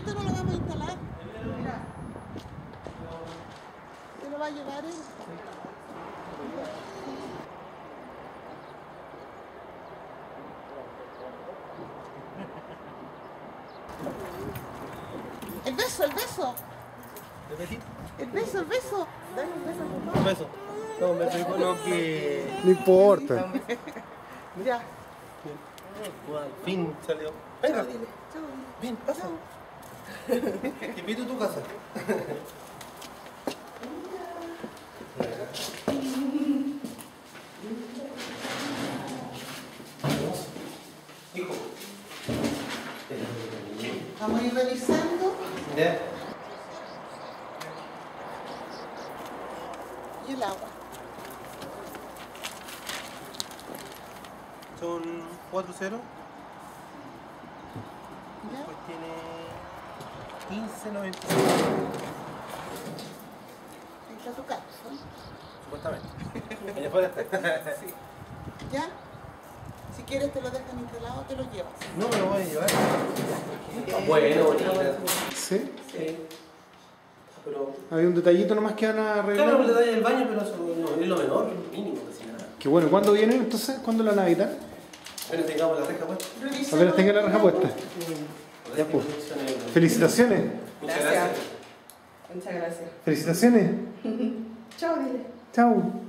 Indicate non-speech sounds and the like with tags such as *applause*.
detallito no lo vamos a instalar. Mira. ¿Te lo va a llevar él? El beso, el beso. El beso, el beso. Dale un beso tu mamá. Un beso. No, un beso con lo que. No importa. Ya. Al fin salió. Venga, ven, pasa. Te invito a tu casa. Hijo. Vamos a ir revisando. Ya. Y el agua. Son 4 ceros. ¿Ya? Pues tiene 15.95. Ahí está tu casa. Supuestamente. Está. ¿Ya? Si quieres te lo dejan instalado, te lo llevas. No me lo voy a llevar. Bueno, bonita. ¿Sí? Sí. Pero. Había un detallito nomás que van a Claro, arreglar. da el baño, pero eso no, es lo menor, mínimo, casi nada. Qué bueno. ¿Cuándo vienen entonces? ¿Cuándo la Navidad? Apenas tengamos la reja puesta. Apenas tenga la raja puesta. Ya, pues. Felicitaciones. Muchas gracias. Muchas gracias. Felicitaciones. *laughs* Chao, dile. Chao.